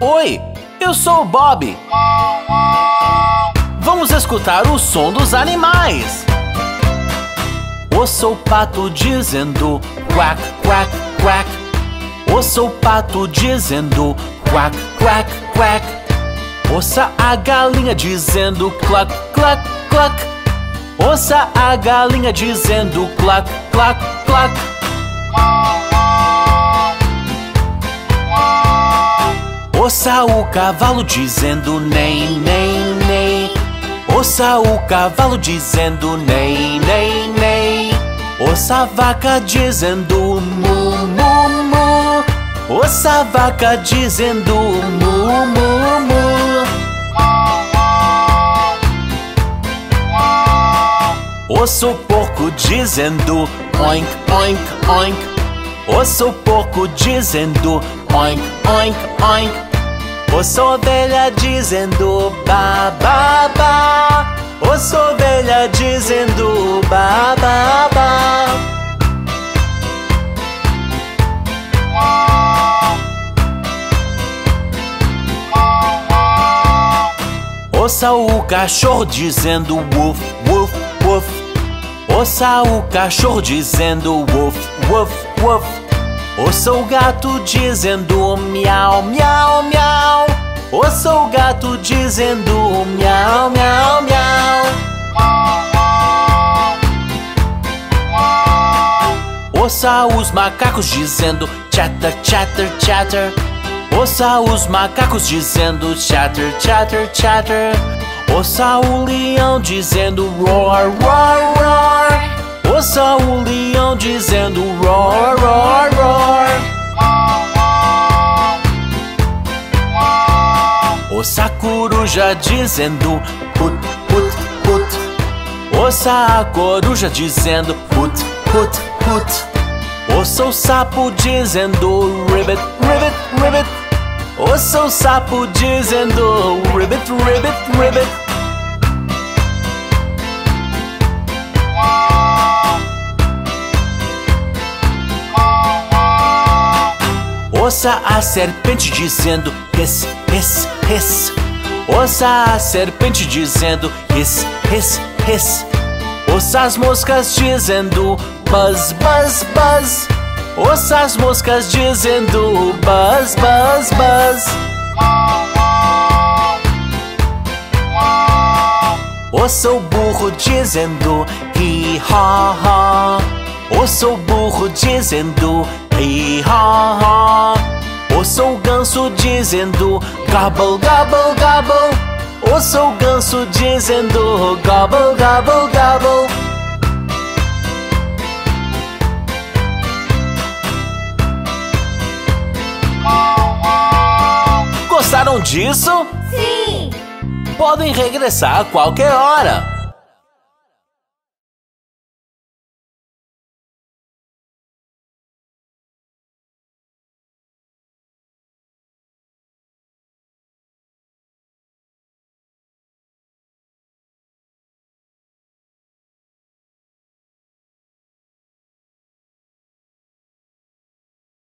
Oi, eu sou o Bob. Vamos escutar o som dos animais. Ouça o pato dizendo quack, quack, quack. Ouça o pato dizendo quack, quack, quack. Ouça a galinha dizendo cluck, cluck, cluck. Ouça a galinha dizendo cluck, cluck, cluck. Ouça o cavalo dizendo nem, nem, nem. Ouça o cavalo dizendo nem, nem, nem. Ouça a vaca dizendo mu, mu, mu. Ouça a vaca dizendo mu, mu, mu. Ouça o porco dizendo oink, oink, oink. Ouça o porco dizendo oink, oink, oink. Ouça a ovelha dizendo ba, ba, ba. Ouça a ovelha dizendo ba, ba, ba. Ouça o cachorro dizendo woof, woof, woof. Ouça o cachorro dizendo woof, woof, woof. Ouça o gato dizendo miau, miau, miau. Ouça o gato dizendo miau, miau, miau. Ouça os macacos dizendo chatter, chatter, chatter. Ouça os macacos dizendo chatter, chatter, chatter. Ouça o leão dizendo roar, roar, roar. Ouça o leão dizendo roar, roar, roar. Coruja dizendo put, put, put. Ouça a coruja dizendo put, put, put. Ouça o sapo dizendo ribbit, ribbit, ribbit. Ouça o sapo dizendo ribbit, ribbit, ribbit. Ouça a serpente dizendo hiss, hiss, hiss. Ouça a serpente dizendo hiss, hiss, hiss. Ouça as moscas dizendo buzz, buzz, buzz. Ouça as moscas dizendo buzz, buzz, buzz. Ouça o burro dizendo hi, ha, ha. Ouça o burro dizendo hi, ha, ha. Ouça o ganso dizendo gobble, gobble, gobble. Ouça o ganso dizendo gobble, gobble, gobble. Gostaram disso? Sim! Podem regressar a qualquer hora.